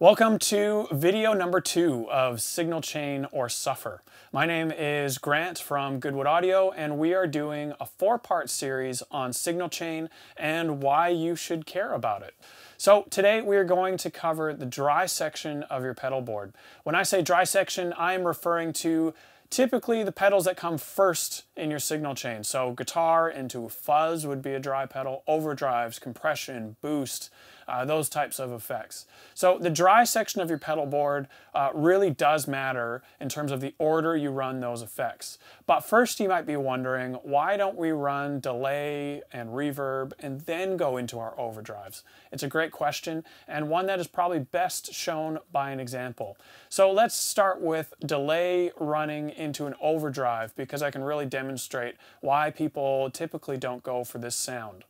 Welcome to video number two of Signal Chain or Suffer. My name is Grant from Goodwood Audio and we are doing a four-part series on signal chain and why you should care about it. So today we are going to cover the dry section of your pedal board. When I say dry section, I am referring to typically the pedals that come first in your signal chain. So guitar into fuzz would be a dry pedal, overdrives, compression, boost, uh, those types of effects. So the dry section of your pedal board uh, really does matter in terms of the order you run those effects. But first you might be wondering, why don't we run delay and reverb and then go into our overdrives? It's a great question and one that is probably best shown by an example. So let's start with delay running into an overdrive because I can really demonstrate why people typically don't go for this sound.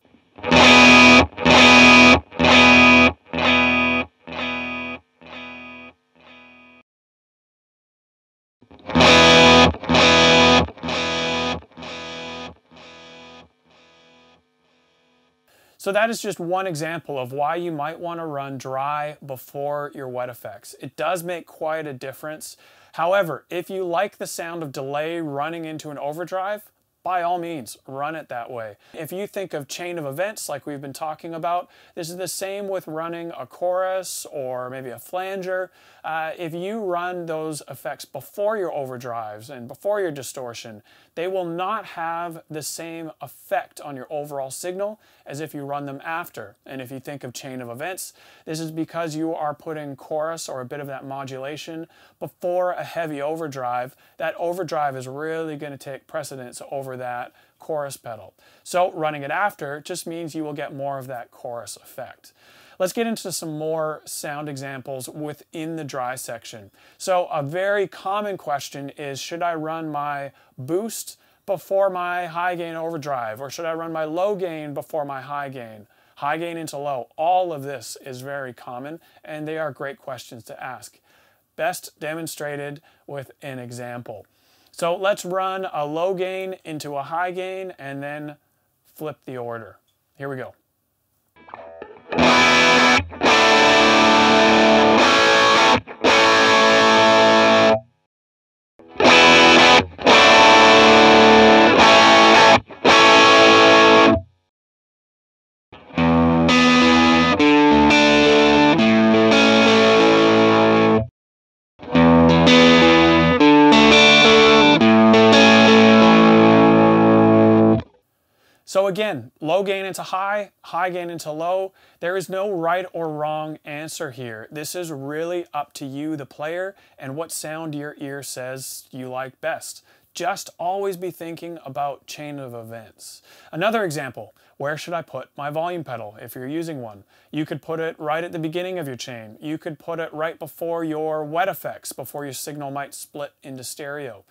So that is just one example of why you might want to run dry before your wet effects. It does make quite a difference. However, if you like the sound of delay running into an overdrive, by all means, run it that way. If you think of chain of events like we've been talking about, this is the same with running a chorus or maybe a flanger. Uh, if you run those effects before your overdrives and before your distortion, they will not have the same effect on your overall signal as if you run them after. And if you think of chain of events, this is because you are putting chorus or a bit of that modulation before a heavy overdrive. That overdrive is really going to take precedence over over that chorus pedal. So running it after just means you will get more of that chorus effect. Let's get into some more sound examples within the dry section. So a very common question is, should I run my boost before my high gain overdrive? Or should I run my low gain before my high gain? High gain into low, all of this is very common and they are great questions to ask. Best demonstrated with an example. So let's run a low gain into a high gain and then flip the order. Here we go. So again, low gain into high, high gain into low. There is no right or wrong answer here. This is really up to you, the player, and what sound your ear says you like best. Just always be thinking about chain of events. Another example, where should I put my volume pedal if you're using one? You could put it right at the beginning of your chain. You could put it right before your wet effects, before your signal might split into stereo.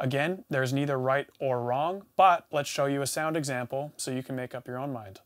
Again, there's neither right or wrong, but let's show you a sound example so you can make up your own mind.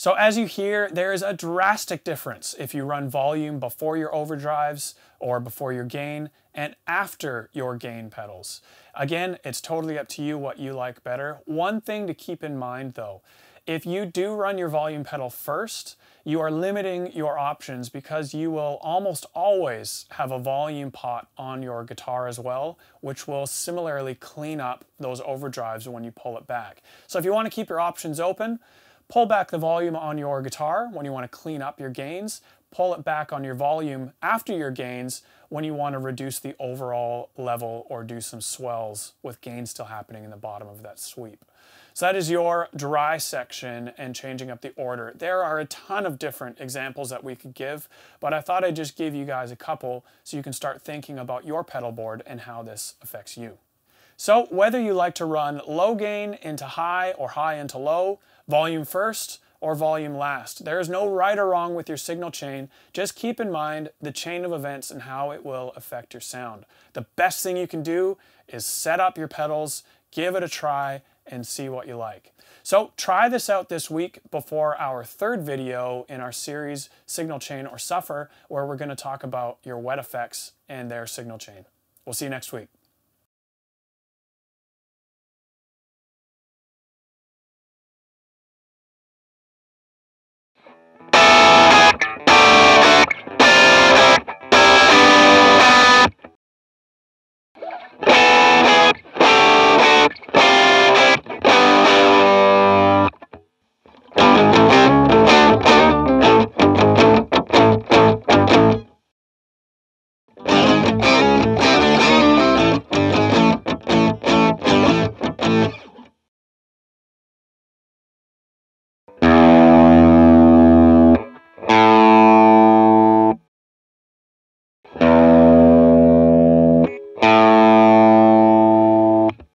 So as you hear, there is a drastic difference if you run volume before your overdrives or before your gain and after your gain pedals. Again, it's totally up to you what you like better. One thing to keep in mind though, if you do run your volume pedal first, you are limiting your options because you will almost always have a volume pot on your guitar as well, which will similarly clean up those overdrives when you pull it back. So if you want to keep your options open, Pull back the volume on your guitar when you want to clean up your gains. Pull it back on your volume after your gains when you want to reduce the overall level or do some swells with gain still happening in the bottom of that sweep. So that is your dry section and changing up the order. There are a ton of different examples that we could give, but I thought I'd just give you guys a couple so you can start thinking about your pedal board and how this affects you. So whether you like to run low gain into high or high into low, volume first, or volume last. There is no right or wrong with your signal chain. Just keep in mind the chain of events and how it will affect your sound. The best thing you can do is set up your pedals, give it a try, and see what you like. So try this out this week before our third video in our series Signal Chain or Suffer, where we're going to talk about your wet effects and their signal chain. We'll see you next week.